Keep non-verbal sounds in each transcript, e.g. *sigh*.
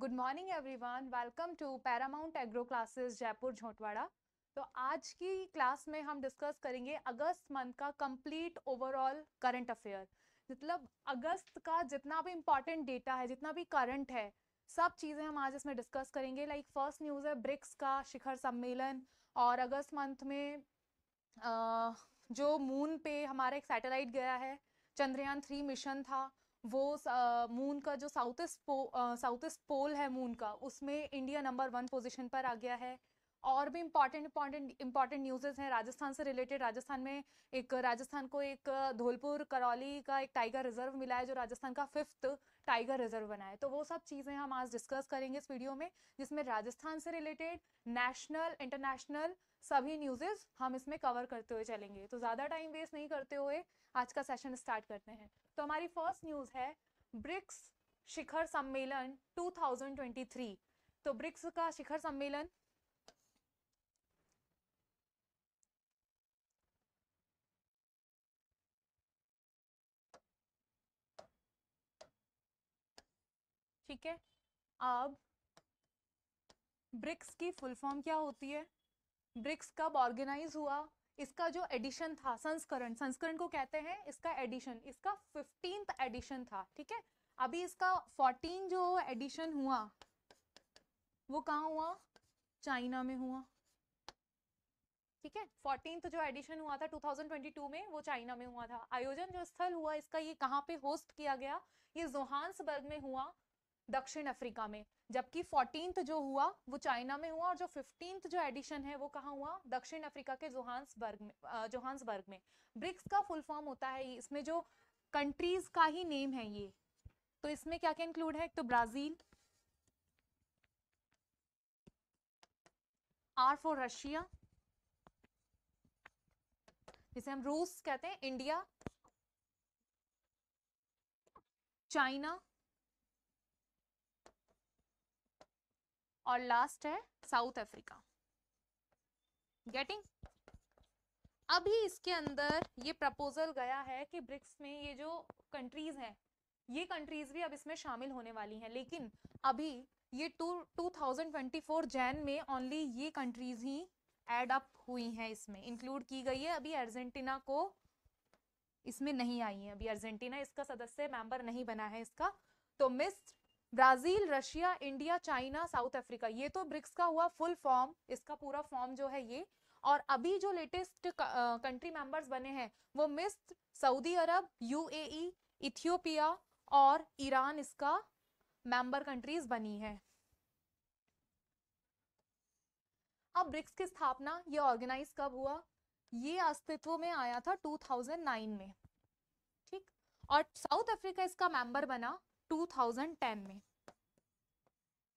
Good morning everyone welcome to Paramount Agro classes Jaipur Jhotwara तो आज की class में हम डिस्कस करेंगे अगस्त मंथ का कंप्लीट ओवरऑल करंट अफेयर मतलब अगस्त का जितना भी इम्पोर्टेंट डेटा है जितना भी करंट है सब चीज़ें हम आज इसमें डिस्कस करेंगे. लाइक फ़र्स्ट न्यूज़ है ब्रिक्स का शिखर सम्मेलन और अगस्त मंथ में आ, जो मून पे हमारा एक सैटेलाइट गया है चंद्रयान थ्री मिशन था वो मून का जो south east south east pole है मून का, उसमें इंडिया नंबर वन पोजीशन पर आ गया है। और भी इंपॉर्टेंट इंपॉर्टेंट इंपॉर्टेंट न्यूज़ेस हैं। राजस्थान से रिलेटेड राजस्थान में एक, राजस्थान को एक धौलपुर, करौली का एक टाइगर रिज़र्व मिला है, जो राजस्थान का फिफ्थ टाइगर रिज़र्व बना है। तो वो सब चीज़ें हम आज डिस्कस करेंगे इस वीडियो में, जिसमें राजस्थान से रिलेटेड नेशनल इंटरनेशनल सभी न्यूज़ेस हम इसमें कवर करते हुए चलेंगे। तो ज़्यादा टाइम वेस्ट नहीं करते हुए आज का सेशन स्टार्ट करते हैं। तो हमारी फ़र्स्ट न्यूज़ है ब्रिक्स शिखर सम्मेलन 2023 तो ब्रिक्स का शिखर सम्मेलन ठीक है, अब ब्रिक्स की फुल फॉर्म क्या होती है? ब्रिक्स कब ऑर्गेनाइज हुआ? इसका जो एडिशन था, संस्करण संस्करण को कहते हैं, इसका एडिशन इसका फिफ्टींथ एडिशन था, ठीक है? अभी इसका फोर्टीन जो एडिशन हुआ, वो कहाँ हुआ? चाइना में हुआ, ठीक है? फोर्टीन जो एडिशन हुआ था 2022 में, वो चाइना में हुआ था। आयोजन जो स्थल हुआ, इसका ये कहाँ पे होस्ट किया गया? ये जोहान्सबर्ग में हुआ। दक्षिण अफ्रीका में, जबकि फोर्टीन जो हुआ, वो चाइना में हुआ और जो फिफ्टींथ जो एडिशन है, वो कहाँ हुआ? दक्षिण अफ्रीका के जोहान्सबर्ग में जोहान्सबर्ग में। ब्रिक्स का फुल फॉर्म होता है, इसमें जो कंट्रीज़ का ही नेम है ये। तो इसमें क्या क्या इंक्लूड है? एक तो ब्राज़ील आर फॉर रशिया जिसे हम रूस कहते हैं इंडिया चाइना और लास्ट है साउथ अफ्रीका गेटिंग अभी इसके अंदर ये प्रपोजल गया है कि ब्रिक्स में ये जो कंट्रीज़ हैं, ये कंट्रीज़ भी अब इसमें शामिल होने वाली हैं, लेकिन अभी ये two two thousand twenty four Jain में ओनली ये कंट्रीज़ ही एड अप हुई हैं इसमें. इंक्लूड की गई है, अभी अर्जेंटीना को इसमें नहीं आई है. अभी अर्जेंटीना इसका सदस्य मेंबर नहीं बना है इसका. तो मिस्र Brazil, Russia, India, China, South Africa, ये तो ब्रिक्स का हुआ फुल फॉर्म इसका पूरा फॉर्म जो है ये। और अभी जो लेटेस्ट कंट्री मेंबर्स बने हैं, वो मिस्र, सऊदी अरब यूएई इथियोपिया और ईरान इसका मेंबर कंट्रीज़ बनी है। अब ब्रिक्स की स्थापना, ये ऑर्गेनाइज कब हुआ? ये अस्तित्व में आया था 2009 में, ठीक? और साउथ अफ्रीका इसका मेंबर बना 2010 में।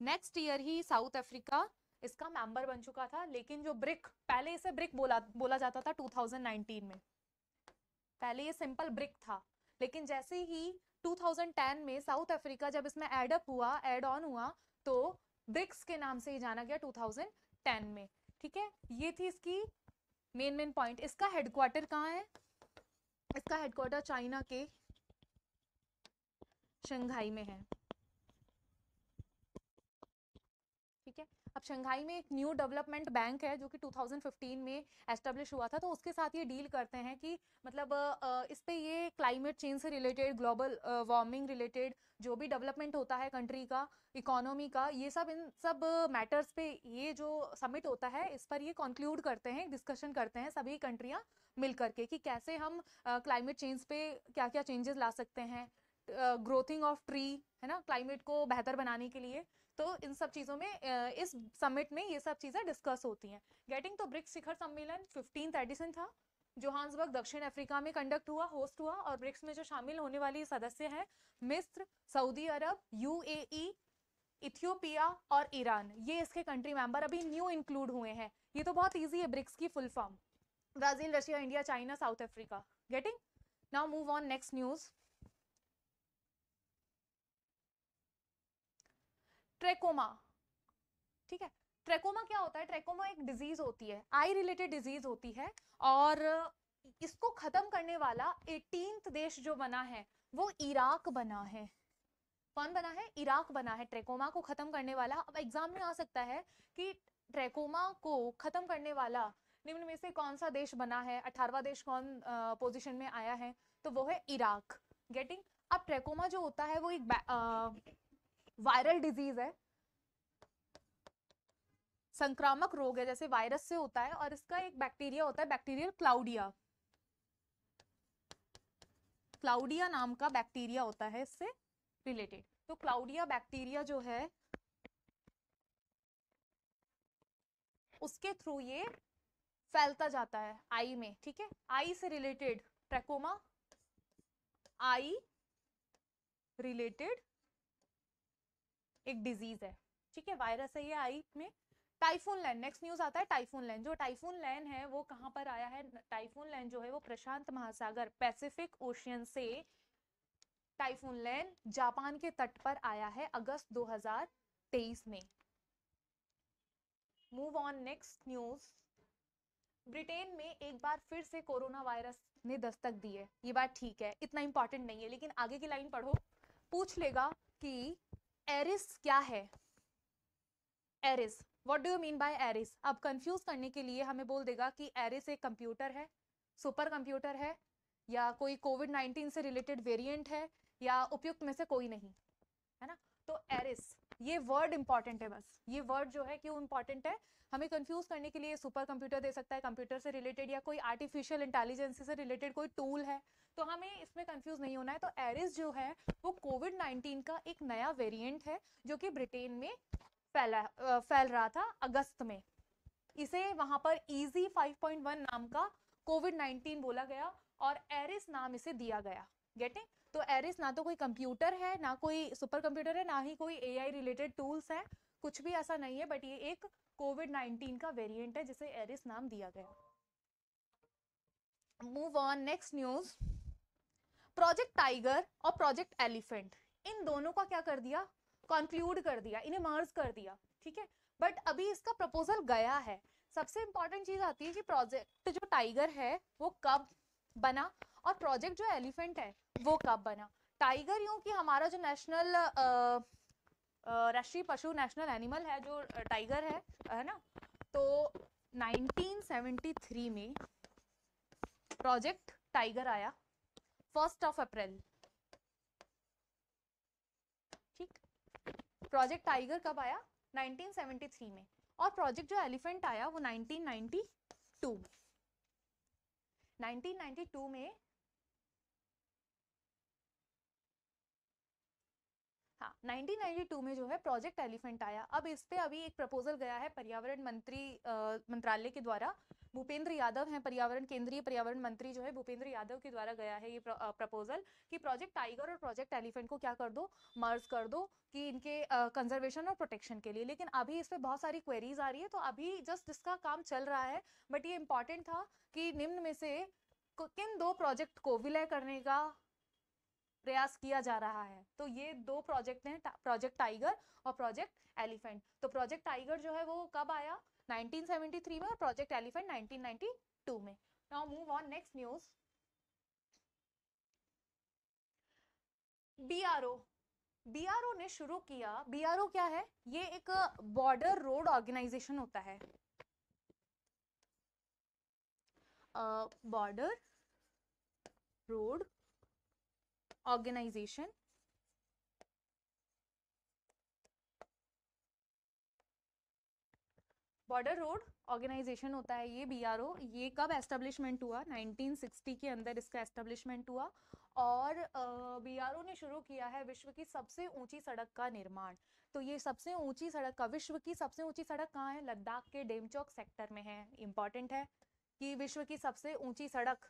नेक्स्ट ईयर ही साउथ अफ्रीका इसका मेंबर बन चुका था, लेकिन जो ब्रिक पहले इसे ब्रिक बोला बोला जाता था 2019 में। पहले ये सिंपल ब्रिक था, लेकिन जैसे ही 2010 में साउथ अफ्रीका जब इसमें एड अप हुआ एड ऑन हुआ तो ब्रिक्स के नाम से ही जाना गया 2010 में। ठीक है? ये थी इसकी मेन मेन पॉइंट इसका हेडक्वार्टर कहाँ है? इसका हेडक्वार्टर चाइना के शंघाई में है। ठीक है? अब शंघाई में एक न्यू डेवलपमेंट बैंक है, जो कि 2015 में एस्टेब्लिश हुआ था तो उसके साथ ये डील करते हैं कि मतलब इस पे ये क्लाइमेट चेंज से रिलेटेड ग्लोबल वार्मिंग रिलेटेड जो भी डेवलपमेंट होता है कंट्री का इकोनॉमी का, ये सब इन सब मैटर्स पे ये जो समिट होता है, इस पर ये कंक्लूड करते हैं डिस्कशन करते हैं सभी कंट्रियाँ मिल करके कि कैसे हम क्लाइमेट चेंज पे क्या क्या चेंजेस ला सकते हैं। ग्रोथिंग ऑफ़ ट्री, है ना, क्लाइमेट को बेहतर बनाने के लिए तो इन सब चीज़ों में इस समिट में ये सब चीज़ें डिस्कस होती हैं। गेटिंग तो ब्रिक्स शिखर सम्मेलन फिफ्टीन एडिशन था जोहान्सबर्ग दक्षिण अफ्रीका में कंडक्ट हुआ होस्ट हुआ, और ब्रिक्स में जो शामिल होने वाली सदस्य हैं, मिस्र, सऊदी अरब यूएई इथियोपिया और ईरान ये इसके कंट्री मेंबर अभी न्यू इंक्लूड हुए हैं। ये तो बहुत ईजी है ब्रिक्स की full form Brazil, Russia India China South Africa getting now move on next news trachoma. ठीक है? ट्रेकोमा क्या होता है? ट्रेकोमा एक डिज़ीज़ होती है आई रिलेटेड डिज़ीज़ होती है और इसको खत्म करने वाला एटीन देश जो बना है, वो इराक बना है। कौन बना है? इराक बना है। ट्रेकोमा को खत्म करने वाला, अब एग्ज़ाम में आ सकता है कि ट्रेकोमा को खत्म करने वाला निम्न में से कौन सा देश बना है? अठारवा देश कौन पोजीशन में आया है? तो वो है इराक। गेटिंग अब ट्रेकोमा जो होता है, वो एक वायरल डिज़ीज़ है। संक्रामक रोग है, जैसे वायरस से होता है और इसका एक बैक्टीरिया होता है, बैक्टीरियल क्लाउडिया। क्लाउडिया नाम का बैक्टीरिया होता है इससे रिलेटेड। तो क्लाउडिया बैक्टीरिया जो है, उसके थ्रू ये फैलता जाता है आई में, ठीक है? आई से रिलेटेड ट्रैकोमा, आई रिलेटेड एक डिज़ीज़ है। ठीक है वायरस है ये आई में। टाइफून लैंड नेक्स्ट न्यूज़ आता है टाइफून लैंड जो टाइफून लैंड है, वो कहाँ पर आया है? टाइफून लैंड जो है, वो प्रशांत महासागर पैसिफिक ओशियन से टाइफून लैंड जापान के तट पर आया है अगस्त 2023 में। Move on next news Britain में एक बार फिर से कोरोना वायरस ने दस्तक दी है। ये बात ठीक है, इतना इंपॉर्टेंट नहीं है, लेकिन आगे की लाइन पढ़ो। पूछ लेगा कि एरिस क्या है? Eris what do you mean by Eris अब कंफ्यूज करने के लिए हमें बोल देगा कि एरिस एक कंप्यूटर है सुपर कंप्यूटर है, या कोई कोविड 19 से रिलेटेड वेरिएंट है, या उपयुक्त में से कोई नहीं, है ना? तो एरिस ये वर्ड इंपॉर्टेंट है बस। ये वर्ड जो है क्यों इंपॉर्टेंट है? हमें कंफ्यूज करने के लिए सुपर कंप्यूटर दे सकता है। कंप्यूटर से रिलेटेड या कोई आर्टिफिशियल इंटेलिजेंस से रिलेटेड कोई टूल है तो हमें इसमें कंफ्यूज नहीं होना है। तो एरिस जो है, वो कोविड 19 का एक नया वेरिएंट है, जो कि ब्रिटेन में फैला फैल रहा था अगस्त में। इसे वहाँ पर इजी 5.1 नाम का कोविड 19 बोला गया। और एरिस नाम इसे दिया गया। गेटिंग तो एरिस ना तो कोई कंप्यूटर है, ना कोई सुपर कंप्यूटर है, ना ही कोई एआई रिलेटेड टूल्स है। कुछ भी ऐसा नहीं है बट ये एक कोविड 19 का वेरिएंट है, जिसे एरिस नाम दिया गया। Move on next news project tiger और प्रोजेक्ट एलिफेंट इन दोनों का क्या कर दिया? कंक्लूड कर दिया, इन्हें मर्ज कर दिया, ठीक है? बट अभी इसका प्रपोजल गया है। सबसे इंपॉर्टेंट चीज़ आती है कि प्रोजेक्ट जो टाइगर है, वो कब बना और प्रोजेक्ट जो एलिफेंट है, वो कब बना? टाइगर यूँ कि हमारा जो नेशनल राष्ट्रीय पशु नेशनल एनिमल है, जो टाइगर है है ना? तो 1973 में प्रोजेक्ट टाइगर आया फ़र्स्ट ऑफ़ अप्रैल ठीक? प्रोजेक्ट टाइगर कब आया? 1973 में. और प्रोजेक्ट जो एलिफेंट आया, वो 1992 1992 में हाँ 1992 में जो है प्रोजेक्ट एलिफेंट आया। अब इस पे अभी एक प्रपोजल गया है पर्यावरण मंत्री मंत्रालय के द्वारा। भूपेंद्र यादव हैं, पर्यावरण, केंद्रीय पर्यावरण मंत्री जो है भूपेंद्र यादव के द्वारा गया है ये प्रपोजल कि प्रोजेक्ट टाइगर और प्रोजेक्ट एलिफेंट को क्या कर दो? मर्ज कर दो कि इनके कंजर्वेशन और प्रोटेक्शन के लिए। लेकिन अभी इस पर बहुत सारी क्वेरीज आ रही है तो अभी जस्ट इसका काम चल रहा है बट ये इंपॉर्टेंट था कि निम्न में से किन दो प्रोजेक्ट को विलय करने का प्रयास किया जा रहा है? तो ये दो प्रोजेक्ट हैं प्रोजेक्ट टाइगर और प्रोजेक्ट एलिफेंट तो प्रोजेक्ट टाइगर जो है वो कब आया? 1973 में और प्रोजेक्ट एलिफेंट 1992 में। Now move on next news BRO BRO ने शुरू किया बीआरओ क्या है? ये एक बॉर्डर रोड ऑर्गेनाइजेशन होता है। Border road organisation border road organisation होता है ये बीआरओ ये कब एस्टेब्लिशमेंट हुआ? 1960 के अंदर इसका एस्टेब्लिशमेंट हुआ और बीआरओ ने शुरू किया है विश्व की सबसे ऊँची सड़क का निर्माण। तो ये सबसे ऊँची सड़क का, विश्व की सबसे ऊँची सड़क कहाँ है? लद्दाख के डेमचौक सेक्टर में है। इंपॉर्टेंट है कि विश्व की सबसे ऊँची सड़क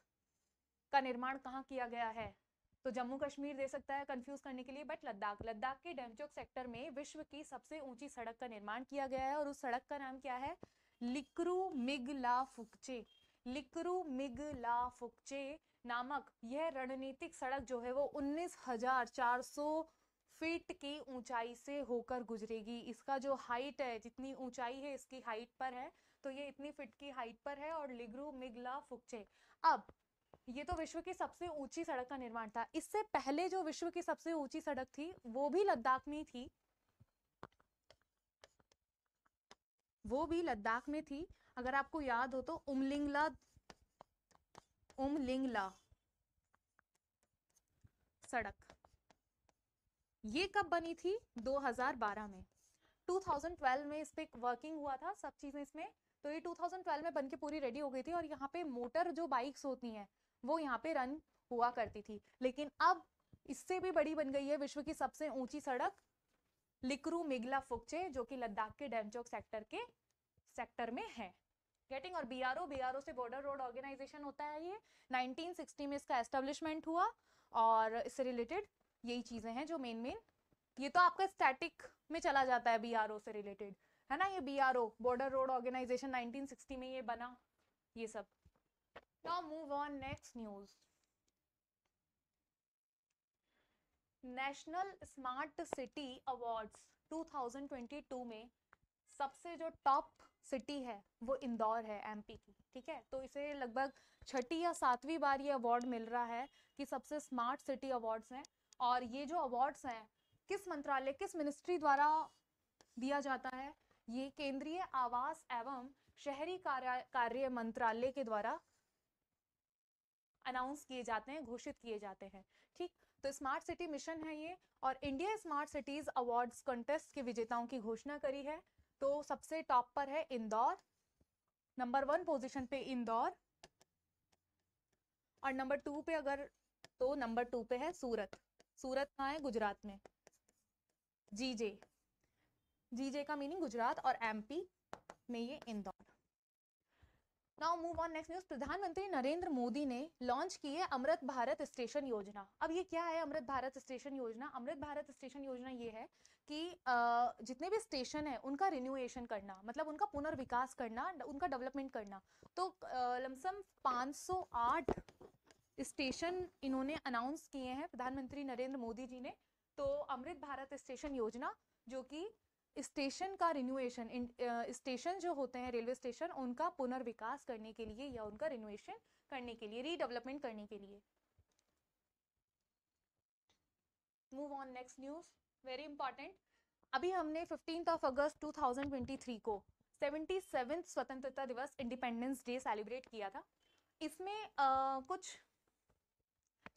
का निर्माण कहाँ किया गया है? तो जम्मू कश्मीर दे सकता है कंफ्यूज करने के लिए बट लद्दाख लद्दाख के डेमचोक सेक्टर में विश्व की सबसे ऊँची सड़क का निर्माण किया गया है और उस सड़क का नाम क्या है? लिक्रू मिगला फुकचे लिक्रू मिगला फुकचे नामक यह रणनीतिक सड़क जो है वो उन्नीस हज़ार चार सौ फीट की ऊंचाई से होकर गुजरेगी। इसका जो हाइट है, जितनी ऊंचाई है, इसकी हाइट पर है। तो ये इतनी फिट की हाइट पर है और लिग्रू मिगला फुकचे अब ये तो विश्व की सबसे ऊँची सड़क का निर्माण था। इससे पहले जो विश्व की सबसे ऊँची सड़क थी, वो भी लद्दाख में थी। वो भी लद्दाख में थी। अगर आपको याद हो तो उमलिंगला उमलिंगला सड़क। ये कब बनी थी? 2012 में। 2012 में इस पे वर्किंग हुआ था, सब चीज़ें इसमें। तो ये 2012 में बन के पूरी रेडी हो गई थी और यहाँ पे मोटर जो बाइक्स होती हैं वो यहाँ पे रन हुआ करती थी। लेकिन अब इससे भी बड़ी बन गई है विश्व की सबसे ऊँची सड़क, लिकरू मिगला फुकचे जो कि लद्दाख के डेमचौक सेक्टर के सेक्टर में है। गेटिंग और बीआरओ बीआरओ से बॉर्डर रोड ऑर्गेनाइजेशन होता है ये। 1960 में इसका एस्टेब्लिशमेंट हुआ और इससे रिलेटेड यही चीज़ें हैं जो मेन मेन ये तो आपका स्टैटिक में चला जाता है बीआरओ से रिलेटेड है ना? ये बीआरओ बॉर्डर रोड ऑर्गेनाइजेशन 1960 में ये बना, ये सब। Now move on next news national smart city awards 2022 में सबसे जो टॉप सिटी है, वो इंदौर है एमपी की। ठीक है? तो इसे लगभग छठी या सातवीं बार ये अवार्ड मिल रहा है कि सबसे स्मार्ट सिटी अवार्ड्स हैं। और ये जो अवार्ड्स हैं, किस मंत्रालय, किस मिनिस्ट्री द्वारा दिया जाता है, ये केंद्रीय आवास एवं शहरी कार्य कार्य मंत्रालय के द्वारा अनाउंस किए जाते हैं, घोषित किए जाते हैं, ठीक? तो स्मार्ट सिटी मिशन है ये, और India smart cities awards contest के विजेताओं की घोषणा करी है। तो सबसे टॉप पर है इंदौर, नंबर वन पोजीशन पे इंदौर, और नंबर टू पे अगर तो नंबर टू पे है सूरत। सूरत कहाँ है? गुजरात में। जीजे। जीजे का मीनिंग गुजरात और एमपी में ये Indore. Now move on next news प्रधानमंत्री नरेंद्र मोदी ने लॉन्च की है अमृत भारत स्टेशन योजना। अब ये क्या है अमृत भारत स्टेशन योजना? अमृत भारत स्टेशन योजना ये है कि जितने भी स्टेशन है, उनका रिन्यूएशन करना मतलब उनका पुनर्विकास करना, उनका डेवलपमेंट करना। तो लमसम 508 स्टेशन इन्होंने अनाउंस किए हैं प्रधानमंत्री नरेंद्र मोदी जी ने। तो अमृत भारत स्टेशन योजना, जो कि स्टेशन का रिन्यूएशन स्टेशन जो होते हैं रेलवे स्टेशन उनका पुनर्विकास करने के लिए या उनका रिन्यूएशन करने के लिए रीडेवलपमेंट करने के लिए। Move on next news very important अभी हमने फिफ्टींथ ऑफ़ अगस्त 2023 को सेवेंटी स्वतंत्रता दिवस इंडिपेंडेंस डे सेलिब्रेट किया था। इसमें आ, कुछ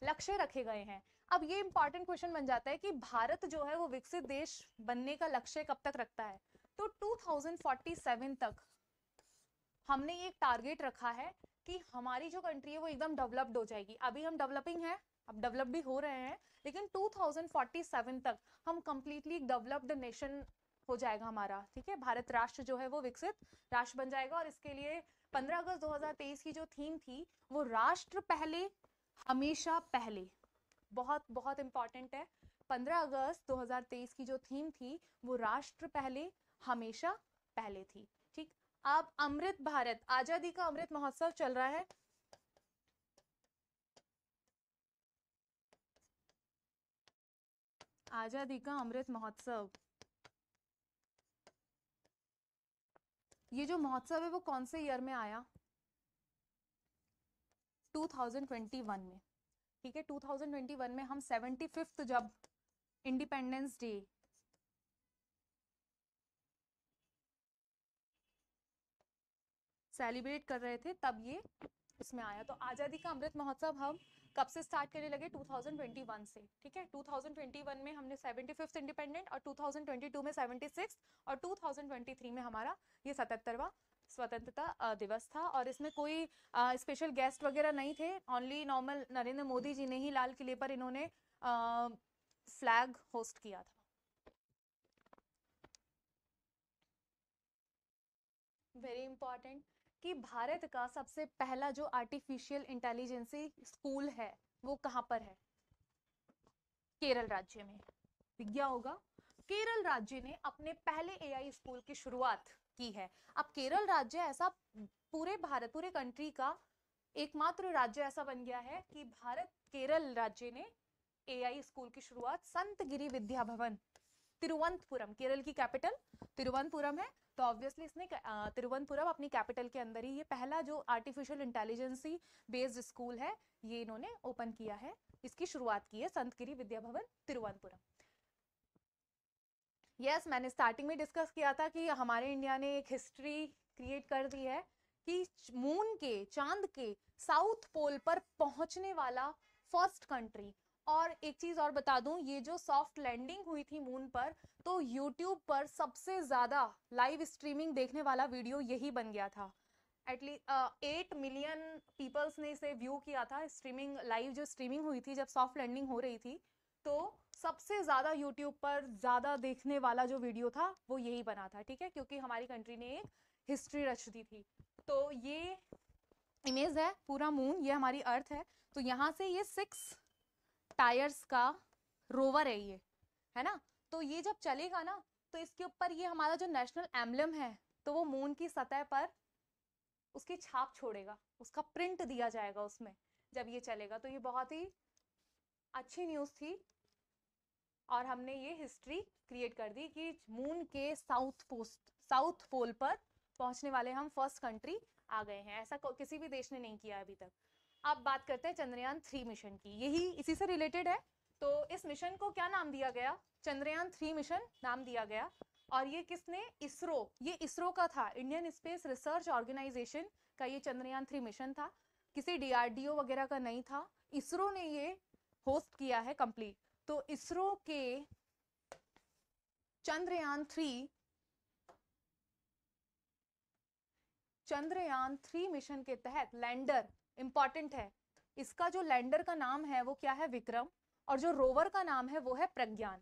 लक्ष्य रखे गए हैं। अब ये इंपॉर्टेंट क्वेश्चन बन जाता है कि भारत जो है वो विकसित देश बनने का लक्ष्य कब तक रखता है? तो 2047 तक हमने एक टारगेट रखा है कि हमारी जो कंट्री है वो एकदम डेवलप्ड हो जाएगी। अभी हम डेवलपिंग है, अब डेवलप भी हो रहे हैं, लेकिन 2047 तक हम कंप्लीटली डेवलप्ड नेशन हो जाएगा हमारा, ठीक है? भारत राष्ट्र जो है वो विकसित राष्ट्र बन जाएगा और इसके लिए 15 अगस्त 2023 की जो थीम थी, वो राष्ट्र पहले, हमेशा पहले। बहुत बहुत इंपॉर्टेंट है। 15 अगस्त 2023 की जो थीम थी, वो राष्ट्र पहले, हमेशा पहले थी। ठीक? अब अमृत भारत, आज़ादी का अमृत महोत्सव चल रहा है। आज़ादी का अमृत महोत्सव। ये जो महोत्सव है, वो कौन से ईयर में आया? 2021 में। ठीक है 2021 में हम सेवेंटी फिफ्थ जब इंडिपेंडेंस डे सेलिब्रेट कर रहे थे, तब ये इसमें आया। तो आज़ादी का अमृत महोत्सव हम कब से स्टार्ट करने लगे? 2021 से, ठीक है? 2021 में हमने सेवेंटी फिफ्थ इंडिपेंडेंट और 2022 में सेवेंटी सिक्स और 2023 में हमारा ये सतहत्तरवा स्वतंत्रता दिवस था और इसमें कोई स्पेशल गेस्ट वगैरह नहीं थे। ओनली नॉर्मल नरेंद्र मोदी जी ने ही लाल किले पर इन्होंने फ्लैग होस्ट किया था। वेरी इंपॉर्टेंट कि भारत का सबसे पहला जो आर्टिफिशियल इंटेलिजेंसी स्कूल है, वो कहाँ पर है? केरल राज्य में। दिख होगा। केरल राज्य ने अपने पहले एआई स्कूल की शुरुआत की है। अब केरल राज्य ऐसा पूरे भारत, पूरे कंट्री का एकमात्र राज्य ऐसा बन गया है कि भारत, केरल राज्य ने एआई स्कूल की शुरुआत संत गिरी विद्या भवन तिरुवनंतपुरम, केरल की कैपिटल तिरुवनंतपुरम है। तो ऑब्वियसली इसने तिरुवंतपुरम अपनी कैपिटल के अंदर ही ये पहला जो आर्टिफिशियल इंटेलिजेंसी बेस्ड स्कूल है, ये इन्होंने ओपन किया है। इसकी शुरुआत की है संतगिरी विद्या भवन तिरुवनंतपुरम। यस yes, मैंने स्टार्टिंग में डिस्कस किया था कि हमारे इंडिया ने एक हिस्ट्री क्रिएट कर दी है कि मून के चाँद के साउथ पोल पर पहुँचने वाला फ़र्स्ट कंट्री और एक चीज़ और बता दूँ ये जो सॉफ्ट लैंडिंग हुई थी मून पर तो यूट्यूब पर सबसे ज़्यादा लाइव स्ट्रीमिंग देखने वाला वीडियो यही बन गया था। एटलीस्ट एट मिलियन पीपल्स ने इसे व्यू किया था स्ट्रीमिंग लाइव जो स्ट्रीमिंग हुई थी जब सॉफ्ट लैंडिंग हो रही थी तो सबसे ज़्यादा यूट्यूब पर ज़्यादा देखने वाला जो वीडियो था, वो यही बना था, ठीक है? क्योंकि हमारी कंट्री ने एक हिस्ट्री रच दी थी। तो ये इमेज है, पूरा मून ये हमारी अर्थ है। तो यहाँ से ये सिक्स टायर्स का रोवर है ये, है ना? तो ये जब चलेगा ना तो इसके ऊपर ये हमारा जो नेशनल एम्बलम है तो वो मून की सतह पर उसकी छाप छोड़ेगा, उसका प्रिंट दिया जाएगा उसमें, जब ये चलेगा। तो ये बहुत ही अच्छी न्यूज़ थी। और हमने ये हिस्ट्री क्रिएट कर दी कि मून के साउथ पोस्ट साउथ पोल पर पहुँचने वाले हम फ़र्स्ट कंट्री आ गए हैं। ऐसा किसी भी देश ने नहीं किया अभी तक। अब बात करते हैं चंद्रयान थ्री मिशन की। यही इसी से रिलेटेड है। तो इस मिशन को क्या नाम दिया गया? चंद्रयान थ्री मिशन नाम दिया गया। और ये किसने? इसरो। ये इसरो का था। इंडियन स्पेस रिसर्च ऑर्गेनाइजेशन का ये चंद्रयान थ्री मिशन था। किसी डीआरडीओ वगैरह का नहीं था। इसरो ने ये होस्ट किया है कंप्लीट तो इसरो के Chandrayaan three Chandrayaan three mission के तहत लैंडर इंपॉर्टेंट है। इसका जो लैंडर का नाम है वो क्या है? विक्रम। और जो रोवर का नाम है वो है प्रज्ञान।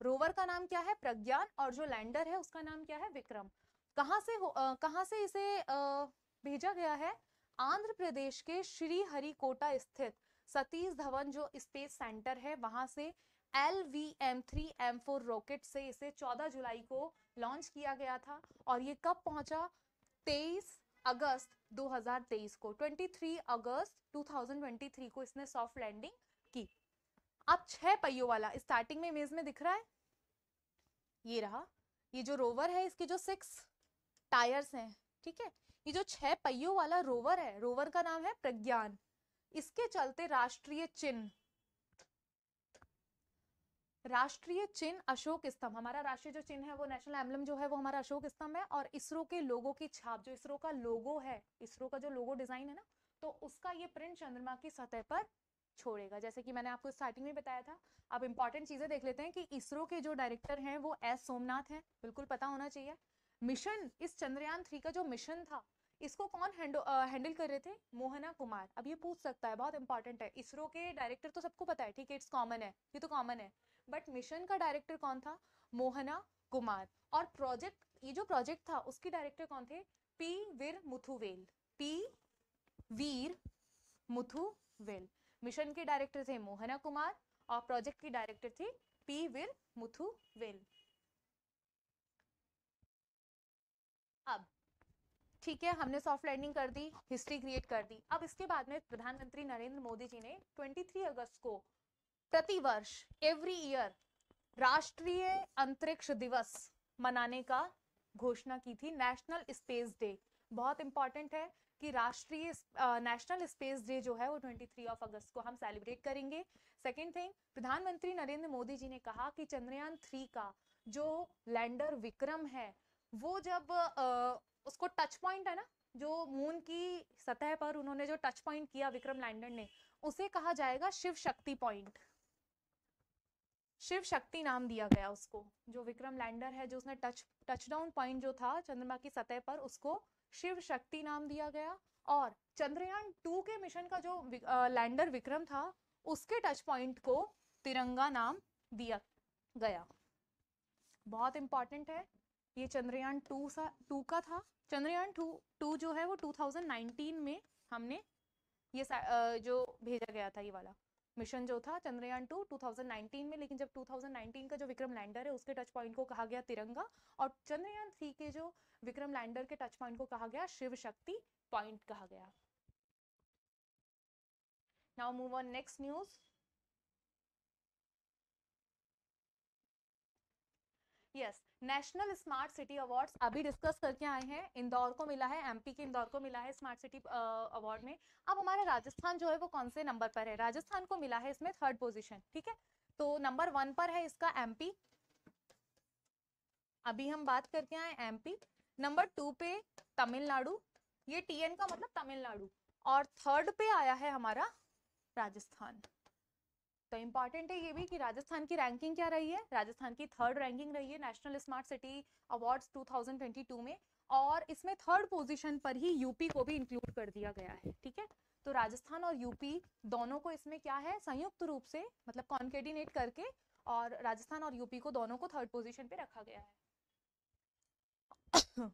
रोवर का नाम क्या है? प्रज्ञान। और जो लैंडर है उसका नाम क्या है? विक्रम। कहाँ से कहाँ से इसे आ, भेजा गया है? आंध्र प्रदेश के श्री हरिकोटा स्थित। सतीश धवन जो स्पेस सेंटर है, वहाँ से L V M three M four rocket से इसे 14 जुलाई को लॉन्च किया गया था और ये कब पहुँचा? 23 अगस्त 2023 को 23 अगस्त 2023 को इसने सॉफ्ट लैंडिंग की। अब छह पहियों वाला स्टार्टिंग में इमेज में दिख रहा है? ये रहा। ये जो रोवर है, इसके जो सिक्स टायर्स हैं, ठीक है? ये जो छह पहियों वाला रोवर है रोवर का नाम है प्रज्ञान। इसके चलते राष्ट्रीय चिन्ह। राष्ट्रीय चिन्ह अशोक स्तंभ। हमारा राष्ट्रीय जो चिन्ह है, वो नेशनल एम्बलम जो है, वो हमारा अशोक स्तंभ है और इसरो के लोगो की छाप, जो इसरो का लोगो है, इसरो का जो लोगो डिज़ाइन है ना तो उसका ये प्रिंट चंद्रमा की सतह पर छोड़ेगा। जैसे कि मैंने आपको स्टार्टिंग में बताया था, अब इंपॉर्टेंट चीज़ें देख लेते हैं कि इसरो के जो डायरेक्टर हैं, वो एस सोमनाथ हैं। बिल्कुल पता होना चाहिए। मिशन इस चंद्रयान थ्री का जो मिशन था इसको कौन हैंडल कर रहे थे? मोहना कुमार। अब ये पूछ सकता है, बहुत इंपॉर्टेंट है। इसरो के डायरेक्टर तो सबको पता है, ठीक है इट्स कॉमन है, ये तो कॉमन है। बट मिशन का डायरेक्टर कौन था? मोहना कुमार। और प्रोजेक्ट ये जो प्रोजेक्ट था, उसके डायरेक्टर कौन थे? P Veera Muthuvel P Veera Muthuvel mission के डायरेक्टर थे मोहना कुमार और प्रोजेक्ट की डायरेक्टर थी पी वीर मुथुवेल अब ठीक है, हमने सॉफ्ट लैंडिंग कर दी हिस्ट्री क्रिएट कर दी। अब इसके बाद में प्रधानमंत्री नरेंद्र मोदी जी ने 23 अगस्त को प्रति वर्ष एवरी ईयर राष्ट्रीय अंतरिक्ष दिवस मनाने का घोषणा की थी नेशनल स्पेस डे बहुत इंपॉर्टेंट है कि राष्ट्रीय नेशनल स्पेस डे जो है, वो 23 ऑफ़ अगस्त को हम सेलिब्रेट करेंगे। सेकेंड थिंग प्रधानमंत्री नरेंद्र मोदी जी ने कहा कि चंद्रयान थ्री का जो लैंडर विक्रम है, वो जब उसको टच पॉइंट है ना, जो मून की सतह पर उन्होंने जो टच पॉइंट किया विक्रम लैंडर ने, उसे कहा जाएगा शिव शक्ति पॉइंट शिव शक्ति नाम दिया गया उसको, जो विक्रम लैंडर है, जो उसने टच टचडाउन पॉइंट जो था, चंद्रमा की सतह पर, उसको शिव शक्ति नाम दिया गया. और चंद्रयान टू के मिशन का जो लैंडर विक्रम था, उसके टच पॉइंट को तिरंगा नाम दिया गया. बहुत इंपॉर्टेंट है. ये चंद्रयान टू सा टू का था। चंद्रयान टू टू जो है वो 2019 में हमने ये जो भेजा गया था, ये वाला मिशन जो था चंद्रयान टू 2019 में। लेकिन जब 2019 का जो विक्रम लैंडर है, उसके टच पॉइंट को कहा गया तिरंगा और चंद्रयान थ्री के जो विक्रम लैंडर के टच पॉइंट को कहा गया शिव शक्ति पॉइंट कहा गया। Now move on next news yes national smart city awards अभी डिस्कस करके आए हैं। इंदौर को मिला है एमपी के इंदौर को मिला है स्मार्ट सिटी अवार्ड में। अब हमारा राजस्थान जो है वो कौन से नंबर पर है? राजस्थान को मिला है इसमें थर्ड पोजीशन ठीक है? तो नंबर वन पर है इसका एमपी अभी हम बात करके आए एमपी नंबर टू पे तमिलनाडु। ये टीएन का मतलब तमिलनाडु। और थर्ड पे आया है हमारा राजस्थान। तो इंपॉर्टेंट है ये भी कि राजस्थान की रैंकिंग क्या रही है? राजस्थान की थर्ड रैंकिंग रही है नेशनल स्मार्ट सिटी अवार्ड्स 2022 में और इसमें थर्ड पोजीशन पर ही यूपी को भी इंक्लूड कर दिया गया है, ठीक है? तो राजस्थान और यूपी दोनों को इसमें क्या है? संयुक्त रूप से मतलब कॉन्केडिनेट करके और राजस्थान और यूपी को दोनों को थर्ड पोजीशन पे रखा गया है। *coughs*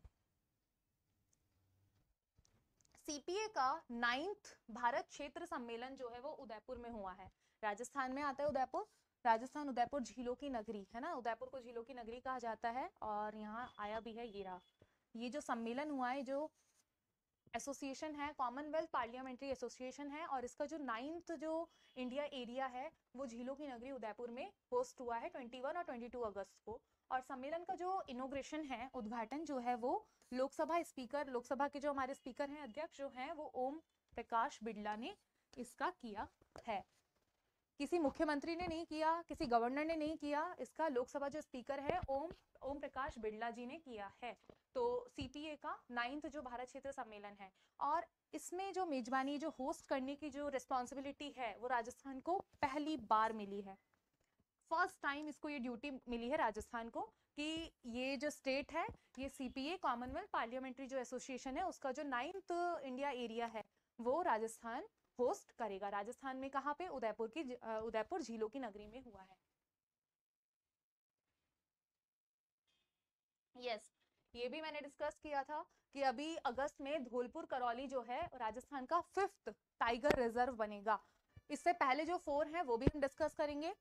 सीपीए का नाइन्थ भारत क्षेत्र सम्मेलन जो है वो उदयपुर में हुआ है। राजस्थान में आता है उदयपुर। राजस्थान उदयपुर झीलों की नगरी, है ना? उदयपुर को झीलों की नगरी कहा जाता है और यहाँ आया भी है ये रहा। ये जो सम्मेलन हुआ है, जो एसोसिएशन है, कॉमनवेल्थ पार्लियामेंट्री एसोसिएशन है और इसका जो नाइन्थ जो इंडिया एरिया है, वो झीलों की नगरी उदयपुर में होस्ट हुआ है 21 और 22 अगस्त को। और सम्मेलन का जो इनोग्रेशन है, उद्घाटन जो है वो लोकसभा स्पीकर, लोकसभा के जो हमारे स्पीकर हैं, अध्यक्ष जो हैं, वो ओम प्रकाश बिड़ला ने इसका किया है। किसी मुख्यमंत्री ने नहीं किया, किसी गवर्नर ने नहीं किया, इसका लोकसभा जो स्पीकर है, ओम ओम प्रकाश बिड़ला जी ने किया है। तो सीपीए का नाइन्थ जो भारत क्षेत्र सम्मेलन है और इसमें जो मेजबानी, जो होस्ट करने की जो रिस्पॉन्सिबिलिटी है, वो राजस्थान को पहली बार मिली है। फ़र्स्ट टाइम इसको ये ड्यूटी मिली है राजस्थान को कि ये जो स्टेट है, ये सीपीए कॉमनवेल्थ पार्लियामेंट्री जो एसोसिएशन है, उसका जो नाइन्थ इंडिया एरिया है, वो राजस्थान होस्ट करेगा राजस्थान में कहाँ पे? उदयपुर की उदयपुर झीलों की नगरी में हुआ है। यस yes, ये भी मैंने डिस्कस किया था कि अभी अगस्त में धौलपुर करौली जो है राजस्थान का फिफ्थ टाइगर रिज़र्व बनेगा। इससे पहले जो फोर है वो भी हम डिस्कस करेंगे।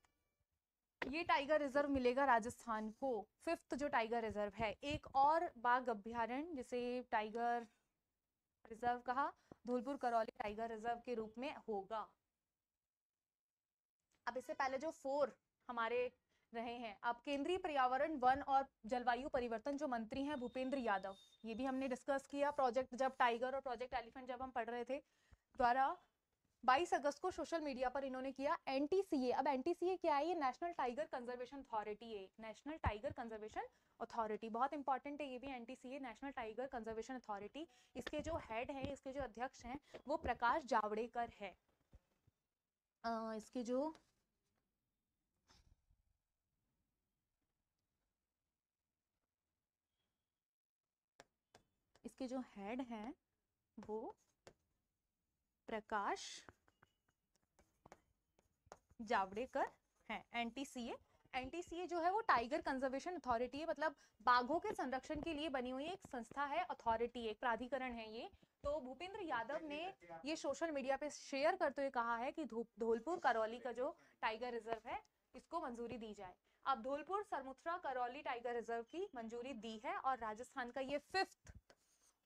ये टाइगर रिज़र्व मिलेगा राजस्थान को। फिफ्थ जो टाइगर रिज़र्व है एक और बाघ अभ्यारण्य जिसे टाइगर रिज़र्व कहा धौलपुर करौली टाइगर रिज़र्व के रूप में होगा। अब इससे पहले जो फोर हमारे रहे हैं, अब केंद्रीय पर्यावरण, वन और जलवायु परिवर्तन जो मंत्री हैं भूपेंद्र यादव, ये भी हमने डिस्कस किया। प्रोजेक्ट जब टाइगर और प्रोजेक्ट एलिफेंट जब हम पढ़ रहे थे, द्वारा 22 अगस्त को सोशल मीडिया पर इन्होंने किया एनटीसीए अब एनटीसीए क्या है? ये नेशनल टाइगर कंजर्वेशन अथॉरिटी है। नेशनल टाइगर कंजर्वेशन अथॉरिटी बहुत इंपॉर्टेंट है ये भी NTCA national tiger conservation authority इसके जो हेड हैं इसके जो अध्यक्ष हैं वो प्रकाश जावड़ेकर है। आ, इसके जो इसके जो हेड हैं वो प्रकाश जावड़ेकर हैं एनटीसीए एनटीसीए जो है वो टाइगर कंजर्वेशन अथॉरिटी है मतलब बाघों के संरक्षण के लिए बनी हुई एक संस्था है अथॉरिटी एक प्राधिकरण है ये। तो भूपेंद्र यादव ने ये सोशल मीडिया पे शेयर करते हुए कहा है कि धौलपुर करौली का जो टाइगर रिज़र्व है, इसको मंजूरी दी जाए। अब धौलपुर, सरमुथरा करौली टाइगर रिज़र्व की मंजूरी दी है और राजस्थान का ये फिफ्थ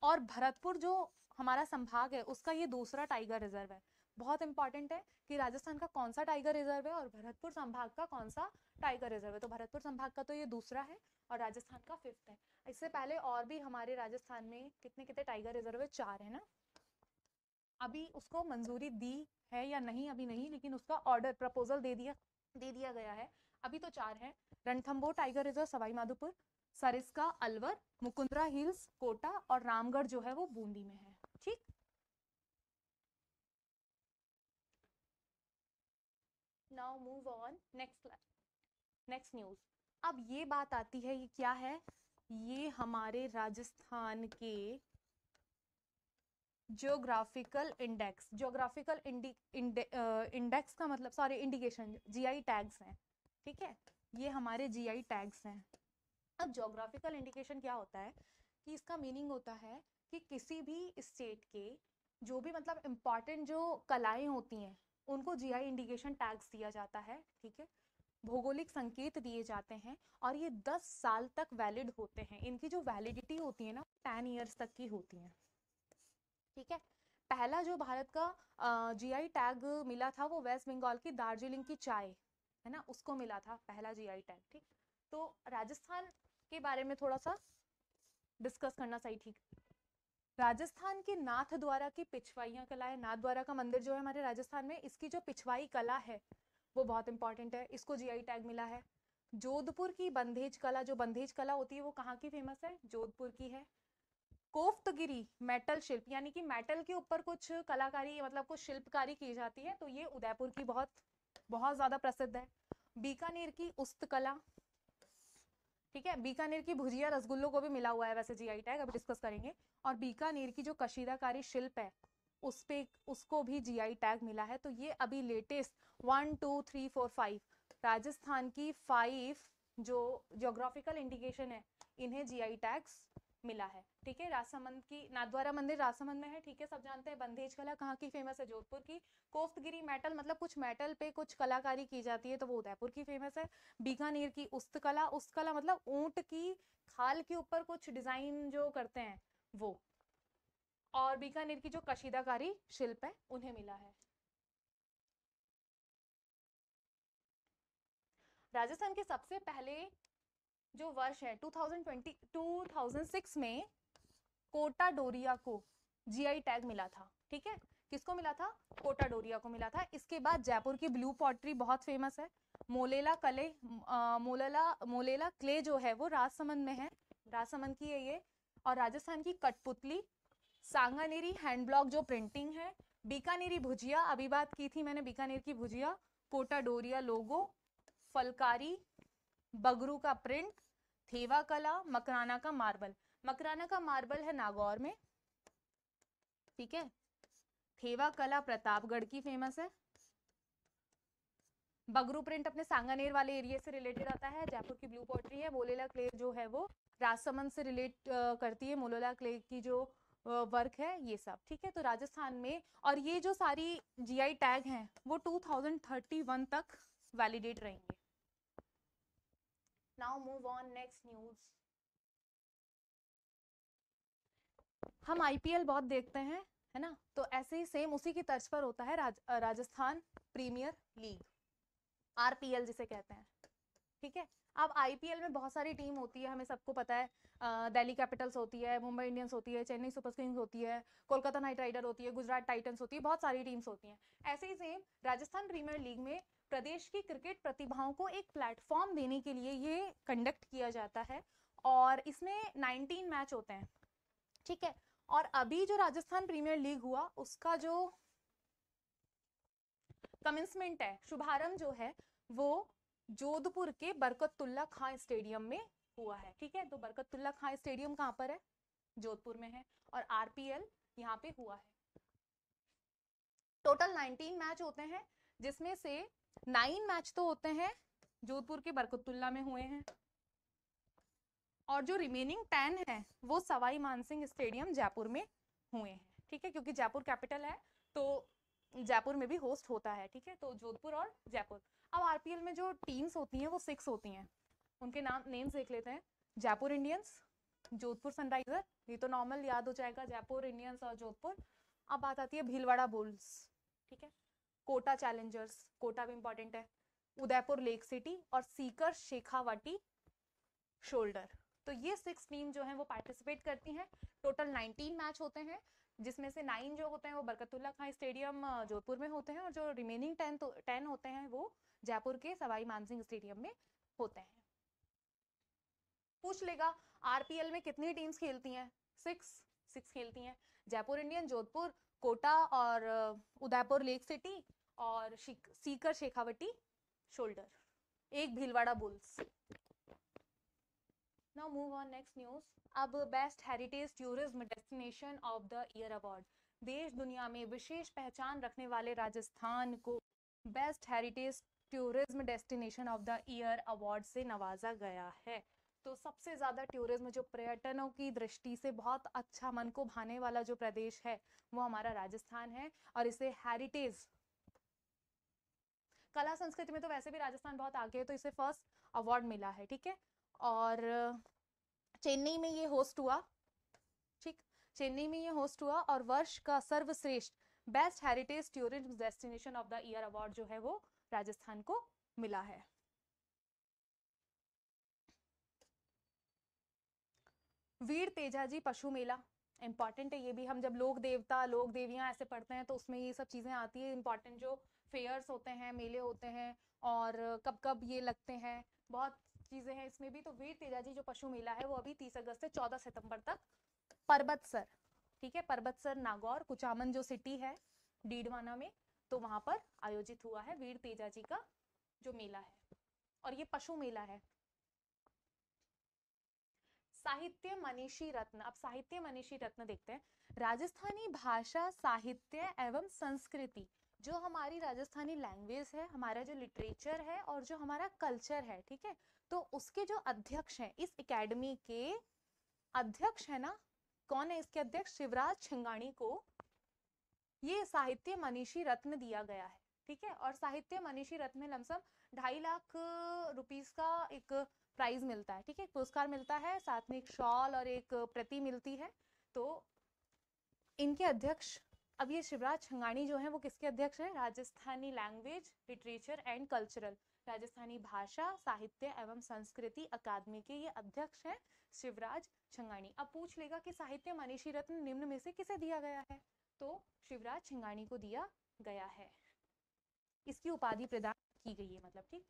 और भरतपुर जो हमारा संभाग है, उसका ये दूसरा टाइगर रिज़र्व है। बहुत इंपॉर्टेंट है कि राजस्थान का कौन सा टाइगर रिज़र्व है और भरतपुर संभाग का कौन सा टाइगर रिज़र्व है। तो भरतपुर संभाग का तो ये दूसरा है और राजस्थान का फिफ्थ है। इससे पहले और भी हमारे राजस्थान में कितने कितने टाइगर रिज़र्व है? चार है ना? अभी उसको मंजूरी दी है या नहीं, अभी नहीं, लेकिन उसका ऑर्डर प्रपोजल दे दिया दे दिया गया है। अभी तो चार है। Ranthambore tiger reserve Sawai Madhopur Sariska, Alwar, Mukundra hills Kota और रामगढ़ जो है वो बूंदी में है ठीक now move on next next news अब ये बात आती है, ये क्या है? ये हमारे राजस्थान के जियोग्राफिकल इंडेक्स जियोग्राफिकल इंडेक्स का मतलब सॉरी इंडिकेशन जीआई टैग्स हैं, ठीक है? ये हमारे जीआई टैग्स हैं। अब जोग्राफिकल इंडिकेशन क्या होता है? कि इसका मीनिंग होता है कि किसी भी स्टेट के जो भी मतलब इंपॉर्टेंट जो कलाएँ होती हैं उनको जीआई इंडिकेशन टैग्स दिया जाता है, ठीक है? भौगोलिक संकेत दिए जाते हैं और ये 10 साल तक वैलिड होते हैं। इनकी जो वैलिडिटी होती है ना टेन ईयर्स तक की होती है। ठीक है? पहला जो भारत का जीआई टैग मिला था, वो वेस्ट बंगाल की दार्जिलिंग की चाय, है ना? उसको मिला था, पहला जीआई टैग ठीक? तो राजस्थान के बारे में थोड़ा सा डिस्कस करना सही, ठीक? राजस्थान की नाथ द्वारा की पिछवाइयाँ कला है। नाथ द्वारा का मंदिर जो है हमारे राजस्थान में, इसकी जो पिछवाई कला है, वो बहुत इंपॉर्टेंट है। इसको जीआई टैग मिला है। जोधपुर की बंधेज कला, जो बंधेज कला होती है, वो कहाँ की फ़ेमस है? जोधपुर की है। कोफ्तगिरी मेटल शिल्प, यानी कि मेटल के ऊपर कुछ कलाकारी मतलब कुछ शिल्पकारी की जाती है तो ये उदयपुर की बहुत बहुत ज़्यादा प्रसिद्ध है। बीकानेर की उस्त कला, ठीक है? बीकानेर की भुजिया रसगुल्लों को भी मिला हुआ है, वैसे जीआई टैग अभी डिस्कस करेंगे। और बीकानेर की जो कशीदाकारी शिल्प है, उस पे उसको भी जीआई टैग मिला है। तो ये अभी latest one two three four five Rajasthan की फाइव जो जोग्राफिकल इंडिकेशन है, इन्हें जीआई टैग्स मिला है। ठीक है, राजसमंद की, नाथद्वारा मंदिर राजसमंद में है, ठीक है, सब जानते हैं। बंदेज कला कहाँ की फ़ेमस है? जोधपुर की। कोफ्तगिरी मेटल मतलब कुछ मेटल पे कुछ कलाकारी की जाती है तो वो उदयपुर की फ़ेमस है। बीकानेर की उस्त कला उस्त कला मतलब ऊँट की खाल के ऊपर कुछ डिज़ाइन जो करते हैं वो। और बीकानेर की जो कशीदाकारी शिल्प है, उन्हें मिला है। राजस्थान के सबसे पहले जो वर्ष है 2020 2006 में कोटा डोरिया को जीआई टैग मिला था। ठीक है? किसको मिला था? कोटा डोरिया को मिला था। इसके बाद जयपुर की ब्लू पॉटरी बहुत फ़ेमस है। मोलेला कले मोलेला मोलेला क्ले जो है, वो राजसमंद में है। राजसमंद की है ये। और राजस्थान की कठपुतली, सांगानेरी हैंड ब्लॉक जो प्रिंटिंग है, बीकानेरी भुजिया, अभी बात की थी मैंने बीकानेर की भुजिया, कोटा डोरिया लोगो, फलकारी, बगरू का प्रिंट, थेवा कला, मकराना का मार्बल। मकराना का मार्बल है नागौर में, ठीक है? थेवा कला प्रतापगढ़ की फ़ेमस है। बगरू प्रिंट अपने सांगानेर वाले एरिया से रिलेटेड आता है जयपुर की ब्लू पॉटरी है मोलेला क्ले जो है वो राजसमंद से रिलेट करती है मोलेला क्ले की जो वर्क है ये सब ठीक है? तो राजस्थान में और ये जो सारी जीआई टैग हैं वो 2031 तक वैलिडेट रहेंगे। Now move on next news हम आईपीएल बहुत देखते हैं है ना? तो ऐसे ही सेम उसी की तर्ज पर होता है राज, राजस्थान प्रीमियर लीग आरपीएल जिसे कहते हैं। ठीक है? अब आईपीएल में बहुत सारी टीम होती है, हमें सबको पता है। दिल्ली कैपिटल्स होती है, मुंबई इंडियंस होती है, चेन्नई सुपर किंग्स होती है, कोलकाता नाइट राइडर होती है, गुजरात टाइटन्स होती है, बहुत सारी टीम्स होती हैं। ऐसे ही सेम राजस्थान प्रीमियर लीग में प्रदेश की क्रिकेट प्रतिभाओं को एक प्लेटफॉर्म देने के लिए ये कंडक्ट किया जाता है और इसमें 19 मैच होते हैं। ठीक है? और अभी जो राजस्थान प्रीमियर लीग हुआ, उसका जो कमिंसमेंट है, शुभारंभ जो है, वो जोधपुर के बरकतुल्ला खां स्टेडियम में हुआ है, ठीक है? तो बरकतुल्ला खां स्टेडियम कहाँ पर है? जोधपुर में है और आरपीएल यहाँ पे हुआ है। टोटल 19 मैच होते हैं, जिसमें से नाइन मैच तो होते हैं, जोधपुर के बरकतुल्ला में हुए हैं। और जो रिमेनिंग टेन है, वो सवाई मानसिंह स्टेडियम जयपुर में हुए हैं, ठीक है? क्योंकि जयपुर कैपिटल है तो जयपुर में भी होस्ट होता है, ठीक है? तो जोधपुर और जयपुर। अब आरपीएल में जो टीम्स होती हैं, वो सिक्स होती हैं। उनके नाम नेम्स देख लेते हैं। जयपुर इंडियंस जोधपुर सनराइजर ये तो नॉर्मल याद हो जाएगा, जयपुर इंडियंस और जोधपुर। अब बात आती है भीलवाड़ा बुल्स ठीक है? कोटा चैलेंजर्स कोटा भी इंपॉर्टेंट है। उदयपुर लेक सिटी और सीकर शेखावाटी शोल्डर तो ये सिक्स टीम जो है, वो पार्टिसिपेट करती हैं। टोटल 19 मैच होते हैं। जिसमें से नाइन जो होते हैं, वो बरकतुल्ला खां स्टेडियम जोधपुर में होते हैं और जो रिमेनिंग टेन टेन होते हैं, वो जयपुर के सवाई मानसिंह स्टेडियम में होते हैं। पूछ लेगा आरपीएल में कितनी टीम्स खेलती हैं? सिक्स सिक्स खेलती हैं। जयपुर इंडियन जोधपुर, कोटा और उदयपुर लेक सिटी और सीकर, शेखावटी शोल्डर एक Bhilwara bulls. Now move on next news अब best heritage tourism destination of the year award देश दुनिया में विशेष पहचान रखने वाले राजस्थान को best heritage tourism destination of the year award से नवाजा गया है। तो सबसे ज़्यादा टूरिज़्म जो पर्यटनों की दृष्टि से बहुत अच्छा मन को भाने वाला जो प्रदेश है, वो हमारा राजस्थान है और इसे हेरिटेज कला संस्कृति में तो वैसे भी राजस्थान बहुत आगे है तो इसे फ़र्स्ट अवार्ड मिला है, ठीक है? और चेन्नई में ये होस्ट हुआ। ठीक? चेन्नई में ये होस्ट हुआ और वर्ष का सर्वश्रेष्ठ best heritage tourism destination of the year award जो है वो राजस्थान को मिला है। वीर तेजाजी पशु मेला। इंपॉर्टेंट है ये भी। हम जब लोक देवता, लोक देवियाँ ऐसे पढ़ते हैं तो उसमें ये सब चीज़ें आती है। इंपॉर्टेंट जो फेयर्स होते हैं, मेले होते हैं और कब कब ये लगते हैं। बहुत चीज़ें हैं, इसमें भी तो वीर तेजाजी जो पशु मेला है, वो अभी तीस अगस्त से चौदह सितंबर तक परबतसर, ठीक है, परबतसर, नागौर, कुचामन जो सिटी है, डीडवाना में तो वहाँ पर आयोजित हुआ है वीर तेजाजी का जो मेला है, और ये पशु मेला है। साहित्य मनीषी रत्न, अब साहित्य मनीषी रत्न देखते हैं। राजस्थानी भाषा साहित्य एवं संस्कृति जो हमारी राजस्थानी लैंग्वेज है, हमारा जो लिटरेचर है और जो हमारा कल्चर है, ठीक है? तो उसके जो अध्यक्ष हैं, इस एकेडमी के अध्यक्ष है ना, कौन है इसके अध्यक्ष? शिवराज छिंगाणी को ये साहित्य मनीषी रत्न दिया गया है, ठीक है? और साहित्य मनीषी रत्न में लमसम ढाई लाख रुपीस का एक प्राइज मिलता है, ठीक है? पुरस्कार मिलता है, साथ में एक शॉल और एक प्रति मिलती है। तो इनके अध्यक्ष अब ये शिवराज छंगानी जो है, वो किसके अध्यक्ष है? Rajasthani language literature and cultural Rajasthani भाषा, साहित्य एवं संस्कृति अकादमी के ये अध्यक्ष हैं शिवराज छंगानी अब पूछ लेगा कि साहित्य मनीषी रत्न निम्न में से किसे दिया गया है? तो शिवराज छिंगानी को दिया गया है। इसकी उपाधि प्रदान की गई है मतलब ठीक?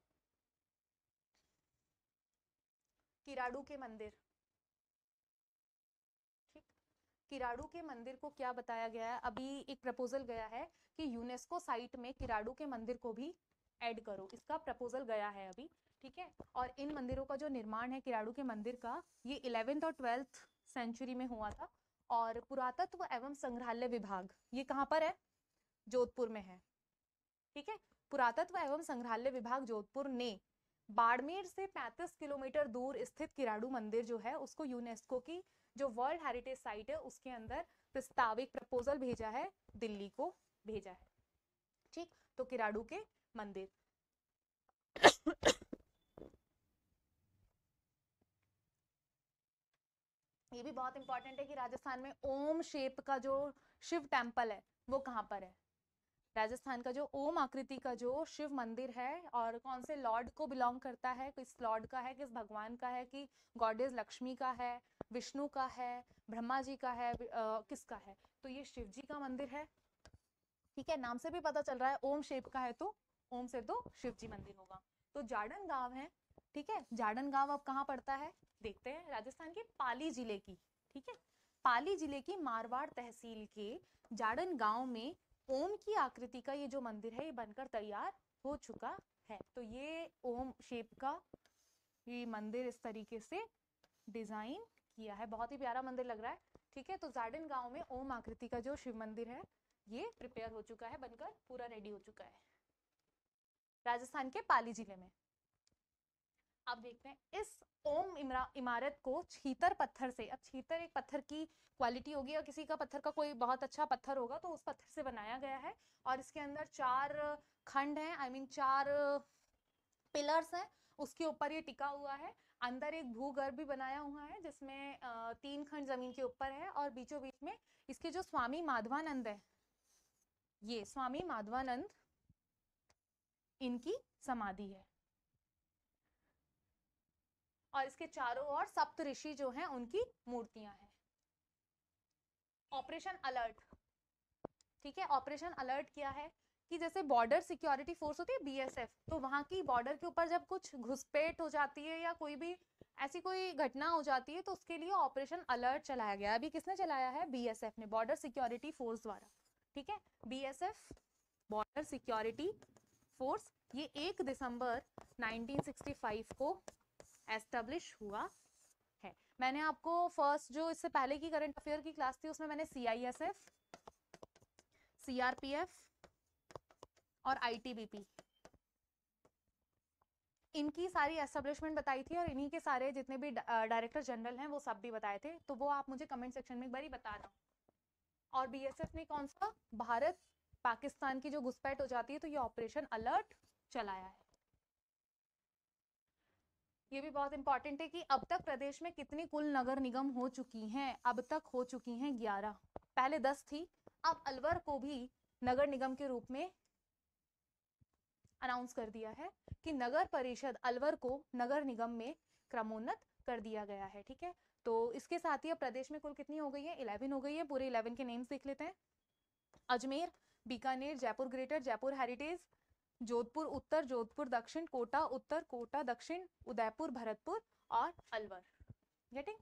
किराड़ू के मंदिर ठीक किराड़ू के मंदिर को क्या बताया गया है? अभी एक प्रपोजल गया है कि यूनेस्को साइट में किराड़ू के मंदिर को भी ऐड करो। इसका प्रपोजल गया है अभी, ठीक है? और इन मंदिरों का जो निर्माण है किराड़ू के मंदिर का, ये इलेवेंथ और ट्वेल्थ सेंचुरी में हुआ था और पुरातत्व एवं संग्रहालय विभाग, ये कहाँ पर है? जोधपुर में है, ठीक है? पुरातत्व एवं संग्रहालय विभाग जोधपुर ने बाड़मेर से 35 किलोमीटर दूर स्थित किराड़ू मंदिर जो है, उसको यूनेस्को की जो वर्ल्ड हेरिटेज साइट है, उसके अंदर प्रस्ताविक प्रपोजल भेजा है, दिल्ली को भेजा है। ठीक? तो किराड़ू के मंदिर। ये भी बहुत इंपॉर्टेंट है कि राजस्थान में ओम शेप का जो शिव टेंपल है, वो कहाँ पर है? राजस्थान का जो ओम आकृति का जो शिव मंदिर है, और कौन से लॉर्ड को बिलोंग करता है, किस लॉर्ड का है, किस भगवान का है, कि गॉडेज लक्ष्मी का है विष्णु का है, ब्रह्मा जी का है किसका है? तो ये शिव जी का मंदिर है। ठीक है, नाम से भी पता चल रहा है, ओम शेप का है तो ओम से तो शिव जी मंदिर होगा। तो जाडन गाँव है, ठीक है? जाडन गाँव अब कहाँ पड़ता है? देखते हैं, राजस्थान के पाली ज़िले की, ठीक है? पाली ज़िले की मारवाड़ तहसील के जाडन गाँव में ओम की आकृति का ये जो मंदिर है, ये बनकर तैयार हो चुका है। तो ये ओम शेप का ये मंदिर इस तरीके से डिज़ाइन किया है। बहुत ही प्यारा मंदिर लग रहा है। ठीक है तो जार्डन गाँव में ओम आकृति का जो शिव मंदिर है, ये प्रिपेयर हो चुका है, बनकर पूरा रेडी हो चुका है। राजस्थान के पाली ज़िले में। अब देखते हैं, इस ओम इमारत को छीतर पत्थर से, अब छीतर एक पत्थर की क्वालिटी होगी और किसी का पत्थर का कोई बहुत अच्छा पत्थर होगा तो उस पत्थर से बनाया गया है। और इसके अंदर चार खंड हैं आई I मीन mean चार पिलर्स हैं, उसके ऊपर ये टिका हुआ है। अंदर एक भूगर्भ भी बनाया हुआ है, जिसमें तीन खंड ज़मीन के ऊपर है और बीचों बीच में इसके जो स्वामी माधवानंद है, ये स्वामी माधवानंद, इनकी समाधि है। और इसके चारों ओर सप्त ऋषि जो हैं, उनकी मूर्तियाँ हैं। ऑपरेशन अलर्ट, ठीक है? ऑपरेशन अलर्ट क्या है? कि जैसे बॉर्डर सिक्योरिटी फोर्स होती है बीएसएफ तो वहाँ की बॉर्डर के ऊपर जब कुछ घुसपैठ हो जाती है या कोई भी ऐसी कोई घटना हो जाती है तो उसके लिए ऑपरेशन अलर्ट चलाया गया अभी किसने चलाया है? बीएसएफ ने बॉर्डर सिक्योरिटी फोर्स द्वारा। ठीक है? बीएसएफ बॉर्डर सिक्योरिटी फोर्स ये एक दिसंबर 1965 को एस्टेब्लिश हुआ है। मैंने आपको फ़र्स्ट जो इससे पहले की करंट अफेयर की क्लास थी, उसमें मैंने C I S F C R P F और आई टी बी पी इनकी सारी एस्टेब्लिशमेंट बताई थी और इन्हीं के सारे जितने भी डायरेक्टर जनरल हैं, वो सब भी बताए थे। तो वो आप मुझे कमेंट सेक्शन में एक बार ही बताना और बीएसएफ ने कौन सा? भारत पाकिस्तान की जो घुसपैठ हो जाती है तो ये ऑपरेशन अलर्ट चलाया है। ये भी बहुत इंपॉर्टेंट है कि अब तक प्रदेश में कितनी कुल नगर निगम हो चुकी हैं? अब तक हो चुकी हैं ग्यारह। पहले दस थी, अब अलवर को भी नगर निगम के रूप में अनाउंस कर दिया है कि नगर परिषद अलवर को नगर निगम में क्रमोन्नत कर दिया गया है, ठीक है? तो इसके साथ ही अब प्रदेश में कुल कितनी हो गई है? इलेवन हो गई है। पूरे इलेवन के नेम्स देख लेते हैं। अजमेर, बीकानेर, जयपुर ग्रेटर, जयपुर हेरिटेज जोधपुर उत्तर, जोधपुर दक्षिण, कोटा उत्तर, कोटा दक्षिण, उदयपुर, भरतपुर और अलवर। गेटिंग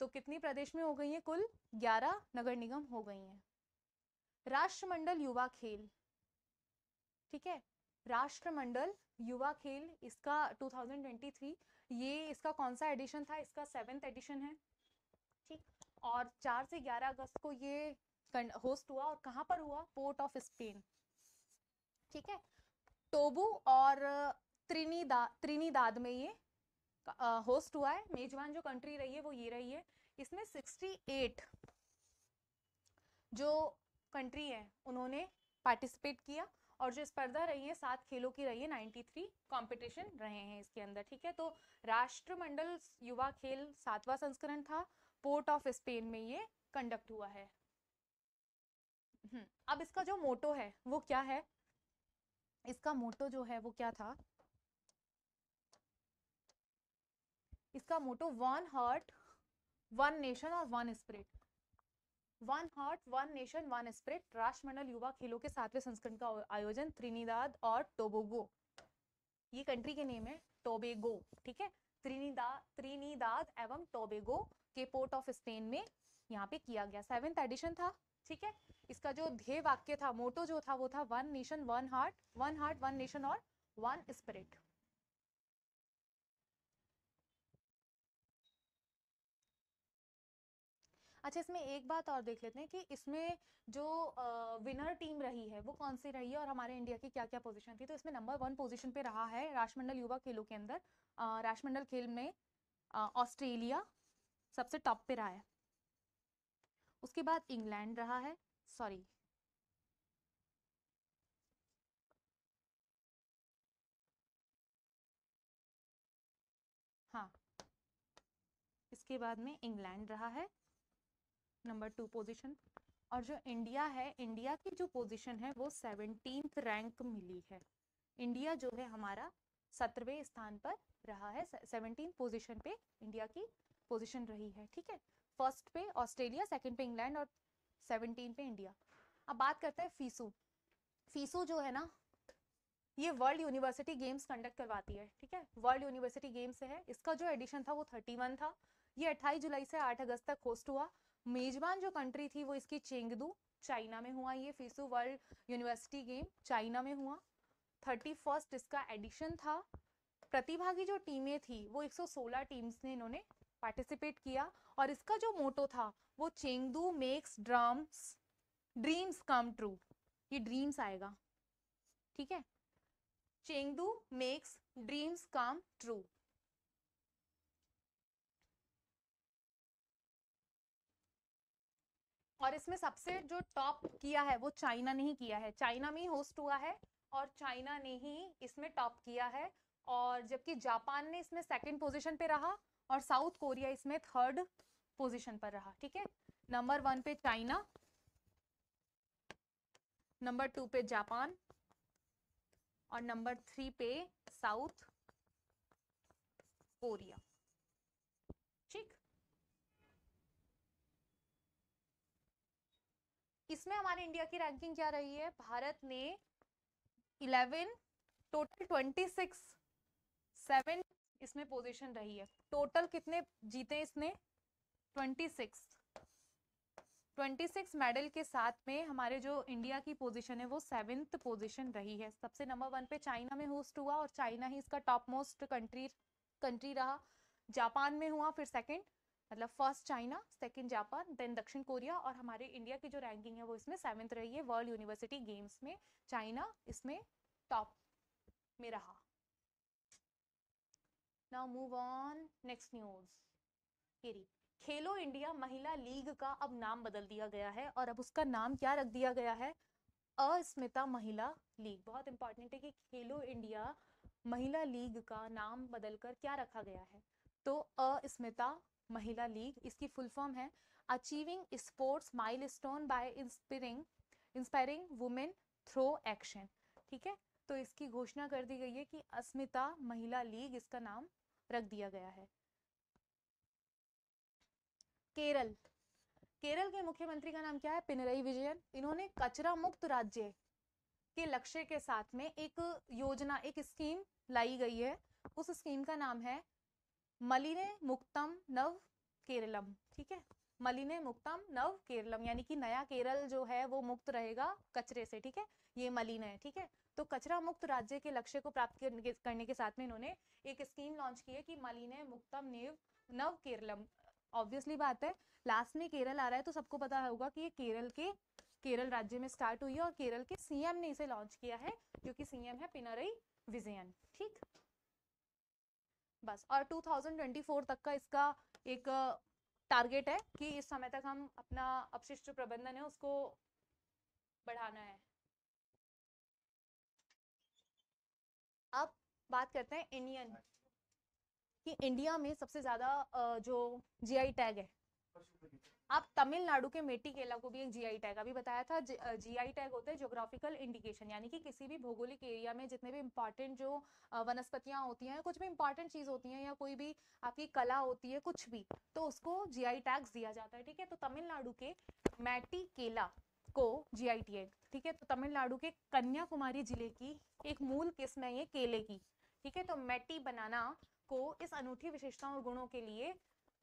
तो कितनी प्रदेश में हो गई है कुल? 11 नगर निगम हो गई हैं। राष्ट्रमंडल युवा खेल। ठीक है? राष्ट्रमंडल युवा खेल इसका 2023 ये इसका कौन सा एडिशन था? इसका सेवेंथ एडिशन है। ठीक? और 4 से 11 अगस्त को ये होस्ट हुआ और कहाँ पर हुआ? पोर्ट ऑफ़ स्पेन ठीक है? टोबू और त्रिनीदा, त्रिनीदाद में ये होस्ट हुआ है। मेजबान जो कंट्री रही है, वो ये रही है। इसमें 68 जो कंट्री है, उन्होंने पार्टिसिपेट किया। और जो स्पर्धा रही है सात खेलों की रही है 93 कंपटीशन रहे हैं इसके अंदर ठीक है? तो राष्ट्रमंडल युवा खेल सातवां संस्करण था पोर्ट ऑफ़ स्पेन में ये कंडक्ट हुआ है। हम्म, अब इसका जो मोटो है वो क्या है? इसका मोटो जो है वो क्या था? इसका motto one heart one nation और one spirit one heart, one nation, one spirit, राष्ट्रमंडल युवा खेलों के सातवें संस्करण का आयोजन त्रिनिदाद और टोबोगो। ये कंट्री के नेम है टोबेगो, ठीक है? त्रिनिदाद त्रिनिदाद एवं टोबेगो के पोर्ट ऑफ़ स्पेन में यहाँ पे किया गया। सेवेंथ एडिशन था, ठीक है? इसका जो ध्येय वाक्य था मोटो जो था, वो था one nation, one heart one heart, one nation और वन स्पिरिट। अच्छा इसमें एक बात और देख लेते हैं कि इसमें जो विनर टीम रही है, वो कौन सी रही है और हमारे इंडिया की क्या क्या पोजीशन थी? तो इसमें नंबर वन पोजीशन पे रहा है राष्ट्रमंडल युवा खेलों के अंदर राष्ट्रमंडल खेल में ऑस्ट्रेलिया सबसे टॉप पे रहा है। उसके बाद इंग्लैंड रहा है सॉरी हाँ। इसके बाद में इंग्लैंड रहा है। Number two position. और जो इंडिया है, इंडिया की जो पोजीशन है, वो सेवनटीन रैंक मिली है। इंडिया जो है हमारा सत्रहवें स्थान पर रहा है सेवनटीन पोजीशन पे इंडिया की पोजीशन रही है, ठीक है? फ़र्स्ट पे ऑस्ट्रेलिया, सेकंड पे इंग्लैंड और सेवनटीन पे इंडिया। अब बात करते हैं फीसू। फीसू जो है ना, ये वर्ल्ड यूनिवर्सिटी गेम्स कंडक्ट करवाती है, ठीक है? वर्ल्ड यूनिवर्सिटी गेम्स है, इसका जो एडिशन था वो थर्टी वन था। ये अट्ठाईस जुलाई से आठ अगस्त तक होस्ट हुआ। मेजबान जो कंट्री थी, वो इसकी चेंगदू, चाइना में हुआ ये FISU world university game China में हुआ। थर्टी फ़र्स्ट इसका एडिशन था। प्रतिभागी जो टीमें थी, वो 116 टीम्स ने इन्होंने पार्टिसिपेट किया। और इसका जो मोटो था, वो Chengdu makes drams dreams come true ये ड्रीम्स आएगा। ठीक है? Chengdu makes dreams come true और इसमें सबसे जो टॉप किया है, वो चाइना ने ही किया है। चाइना में ही होस्ट हुआ है और चाइना ने ही इसमें टॉप किया है। और जबकि जापान ने इसमें सेकंड पोजीशन पे रहा और साउथ कोरिया इसमें थर्ड पोजीशन पर रहा, ठीक है? नंबर वन पे चाइना नंबर टू पे जापान और नंबर थ्री पे साउथ कोरिया ठीक इसमें हमारे इंडिया की रैंकिंग क्या रही है? भारत ने 11 टोटल 26 सेवन इसमें पोजीशन रही है। टोटल कितने जीते इसने? 26 26 मेडल के साथ में हमारे जो इंडिया की पोजीशन है, वो सेवेंथ पोजीशन रही है। सबसे नंबर वन पे चाइना में होस्ट हुआ और चाइना ही इसका टॉप मोस्ट कंट्री कंट्री रहा। जापान में हुआ, फिर सेकंड मतलब first China second Japan then दक्षिण कोरिया और हमारे इंडिया की जो रैंकिंग है वो इसमें सेवेंथ रही है। वर्ल्ड यूनिवर्सिटी गेम्स में चाइना इसमें टॉप में रहा। Now move on next news carry Khelo India महिला लीग का अब नाम बदल दिया गया है और अब उसका नाम क्या रख दिया गया है? अस्मिता महिला लीग। बहुत इंपॉर्टेंट है कि खेलो इंडिया महिला लीग का नाम बदलकर क्या रखा गया है? तो अस्मिता महिला लीग, इसकी फुल फॉर्म है। Achieving sports milestone by inspiring inspiring women through action ठीक है? तो इसकी घोषणा कर दी गई है कि अस्मिता महिला लीग, इसका नाम रख दिया गया है। केरल। केरल के मुख्यमंत्री का नाम क्या है? पिनरई विजयन। इन्होंने कचरा मुक्त राज्य के लक्ष्य के साथ में एक योजना, एक स्कीम लाई गई है। उस स्कीम का नाम है मलिने मुक्तम नव केरलम, ठीक है? मलिने मुक्तम नव केरलम, यानी कि नया केरल जो है वो मुक्त रहेगा कचरे से, ठीक है? ये मलिन है, ठीक है? तो कचरा मुक्त राज्य के लक्ष्य को प्राप्त करने के साथ में इन्होंने एक स्कीम लॉन्च की है कि मलिने मुक्तम नेव, नव केरलम ऑब्वियसली बात है। लास्ट में केरल आ रहा है तो सबको पता होगा कि ये केरल के, केरल राज्य में स्टार्ट हुई है और केरल के सीएम ने इसे लॉन्च किया है, जो कि सीएम है पिनरई विजयन, ठीक? बस। और 2024 तक का इसका एक टारगेट है कि इस समय तक हम अपना अपशिष्ट प्रबंधन है, उसको बढ़ाना है। अब बात करते हैं इंडियन कि। इंडिया में सबसे ज़्यादा जो जीआई टैग है आप तमिलनाडु के मेटी केला को भी एक जीआई टैग अभी बताया था जीआई टैग होते हैं ज्योग्राफिकल इंडिकेशन यानी कि किसी भी भौगोलिक एरिया में जितने भी इंपॉर्टेंट जो वनस्पतियाँ होती हैं, कुछ भी इंपॉर्टेंट चीज़ होती है या कोई भी आपकी कला होती है, कुछ भी तो उसको जीआई टैग्स दिया जाता है, ठीक है? तो तमिलनाडु के मैटी केला को जीआई टैग ठीक है? तो तमिलनाडु के कन्याकुमारी ज़िले की एक मूल किस्म है ये केले की, ठीक है? तो मैटी बनाना को इस अनूठी विशेषताओं और गुणों के लिए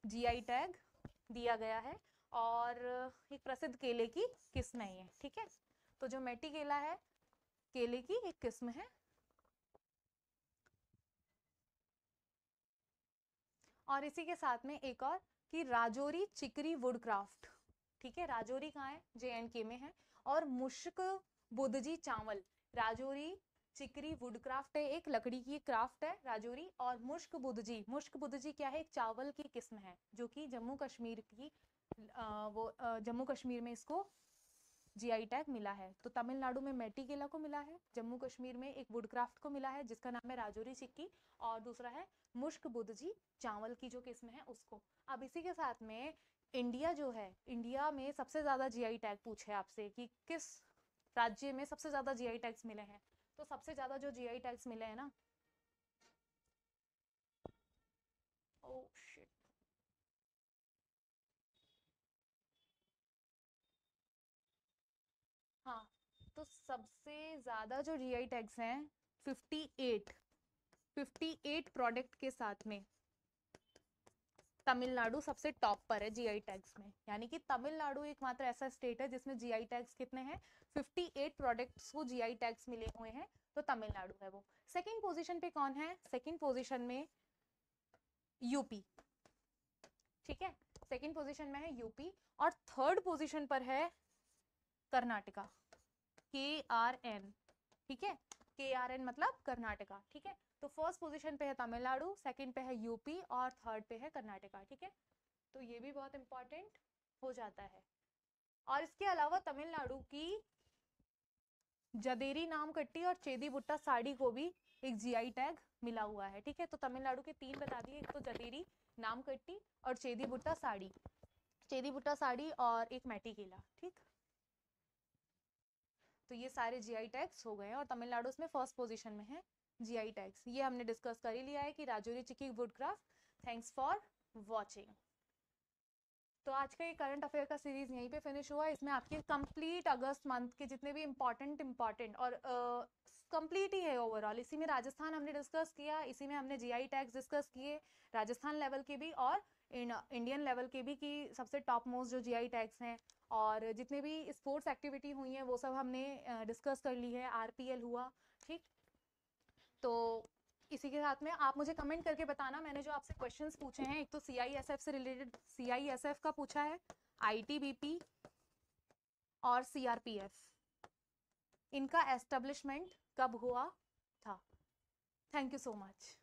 जीआई टैग दिया गया है। और एक प्रसिद्ध केले की किस्म है ये, ठीक है? तो जो मेटी केला है, केले की एक किस्म है। और इसी के साथ में एक और कि राजौरी चिकरी वुड क्राफ्ट ठीक है? राजौरी कहाँ है? जे एंड के में है। और मुश्क बुद्धजी चावल, राजौरी चिकरी वुड क्राफ्ट है, एक लकड़ी की क्राफ्ट है राजौरी। और मुश्क बुद्धजी मुश्क बुद्धजी क्या है? एक चावल की किस्म है, जो कि जम्मू कश्मीर की वो जम्मू कश्मीर में इसको जीआई टैग मिला है। तो तमिलनाडु में मेटी केला को मिला है जम्मू कश्मीर में एक वुड क्राफ्ट को मिला है जिसका नाम है राजौरी चिक्की और दूसरा है मुश्क बुद्धजी चावल की जो किस्म है उसको। अब इसी के साथ में इंडिया जो है इंडिया में सबसे ज़्यादा जीआई टैग पूछे आपसे कि किस राज्य में सबसे ज़्यादा जीआई टैग्स मिले हैं? तो सबसे ज़्यादा जो जीआई टैग्स मिले हैं ना oh, हाँ तो सबसे ज़्यादा जो जीआई टैग्स हैं 58 58 प्रोडक्ट के साथ में तमिलनाडु सबसे टॉप पर है जीआई टैग्स में। यानी कि तमिलनाडु एकमात्र ऐसा स्टेट है जिसमें जीआई टैग्स कितने हैं? 58 प्रोडक्ट्स को जीआई टैग्स मिले हुए हैं तो तमिलनाडु है वो। सेकंड पोजीशन पे कौन है? सेकंड पोजीशन में यूपी ठीक है? सेकंड पोजीशन में है यूपी और थर्ड पोजीशन पर है कर्नाटका। के आर एन ठीक है? के आर एन मतलब कर्नाटका, ठीक है? तो फ़र्स्ट पोजीशन पे है तमिलनाडु सेकंड पे है यूपी और थर्ड पे है कर्नाटका, ठीक है? तो ये भी बहुत इंपॉर्टेंट हो जाता है। और इसके अलावा तमिलनाडु की जदेरी नाम कट्टी और चेदी बुट्टा साड़ी को भी एक जीआई टैग मिला हुआ है, ठीक है? तो तमिलनाडु के तीन बता दिए, एक तो जदेरी नाम कट्टी और चेदी बुट्टा साड़ी। चेदी बुट्टा साड़ी और एक मैटी केला, ठीक? तो ये सारे जीआई टैग्स हो गए हैं और तमिलनाडु उसमें फ़र्स्ट पोजीशन में है जीआई टैग्स ये हमने डिस्कस कर ही लिया है कि राजौरी चिकी वुडक्राफ्ट थैंक्स फॉर वॉचिंग तो आज का ये करंट अफेयर का सीरीज़ यहीं पे फिनिश हुआ इसमें आपके कंप्लीट अगस्त मंथ के जितने भी इंपॉर्टेंट इंपॉर्टेंट और कंप्लीट uh, ही है ओवरऑल इसी में राजस्थान हमने डिस्कस किया इसी में हमने जीआई टैग्स डिस्कस किए राजस्थान लेवल के भी और इंडियन लेवल के भी कि सबसे टॉप मोस्ट जो जीआई टैग्स हैं और जितने भी स्पोर्ट्स एक्टिविटी हुई हैं, वो सब हमने डिस्कस कर ली है। आरपीएल हुआ, ठीक? तो इसी के साथ में आप मुझे कमेंट करके बताना। मैंने जो आपसे क्वेश्चंस पूछे हैं, एक तो सीआईएसएफ से रिलेटेड सीआईएसएफ का पूछा है आईटीबीपी और सीआरपीएफ इनका एस्टेब्लिशमेंट कब हुआ था? Thank you so much